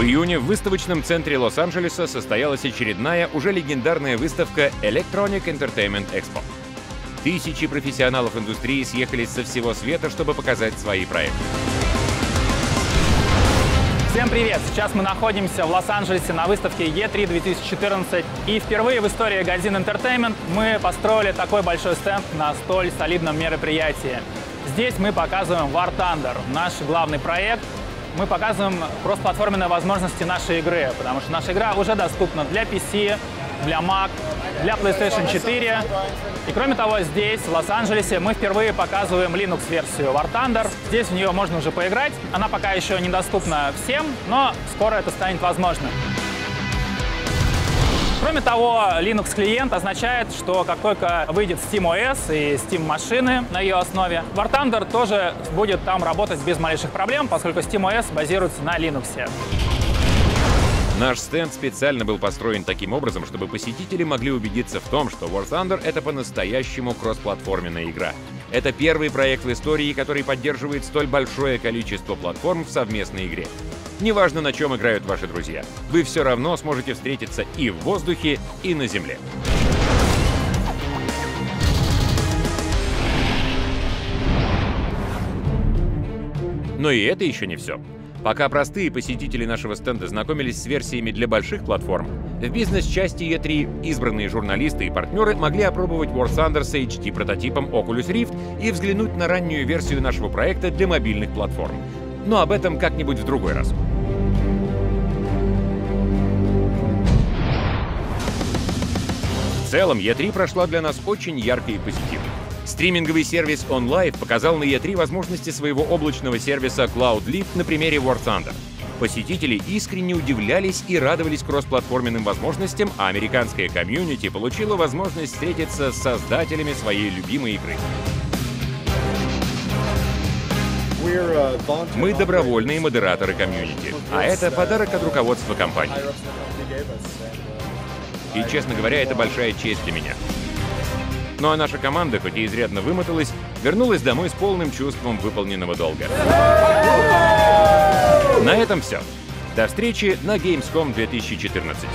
В июне в выставочном центре Лос-Анджелеса состоялась очередная, уже легендарная выставка Electronic Entertainment Expo. Тысячи профессионалов индустрии съехались со всего света, чтобы показать свои проекты. Всем привет! Сейчас мы находимся в Лос-Анджелесе на выставке E3 2014. И впервые в истории Газин Entertainment мы построили такой большой стенд на столь солидном мероприятии. Здесь мы показываем War Thunder, наш главный проект. Мы показываем кроссплатформенные возможности нашей игры, потому что наша игра уже доступна для PC, для Mac, для PlayStation 4. И кроме того, здесь, в Лос-Анджелесе, мы впервые показываем Linux-версию War Thunder. Здесь в нее можно уже поиграть. Она пока еще недоступна всем, но скоро это станет возможным. Кроме того, Linux-клиент означает, что как только выйдет SteamOS и Steam машины на ее основе, War Thunder тоже будет там работать без малейших проблем, поскольку SteamOS базируется на Linux. Наш стенд специально был построен таким образом, чтобы посетители могли убедиться в том, что War Thunder — это по-настоящему кроссплатформенная игра. Это первый проект в истории, который поддерживает столь большое количество платформ в совместной игре. Неважно, на чем играют ваши друзья, вы все равно сможете встретиться и в воздухе, и на земле. Но и это еще не все. Пока простые посетители нашего стенда знакомились с версиями для больших платформ, в бизнес-части E3 избранные журналисты и партнеры могли опробовать War Thunder с HD-прототипом Oculus Rift и взглянуть на раннюю версию нашего проекта для мобильных платформ. Но об этом как-нибудь в другой раз. В целом, E3 прошла для нас очень ярко и позитивно. Стриминговый сервис OnLive показал на E3 возможности своего облачного сервиса Cloud на примере War Thunder. Посетители искренне удивлялись и радовались кроссплатформенным возможностям, а американская комьюнити получила возможность встретиться с создателями своей любимой игры. Мы добровольные модераторы комьюнити, а это подарок от руководства компании. И, честно говоря, это большая честь для меня. Ну а наша команда, хоть и изрядно вымоталась, вернулась домой с полным чувством выполненного долга. На этом все. До встречи на Gamescom 2014.